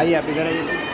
आइए आप इधर आइए।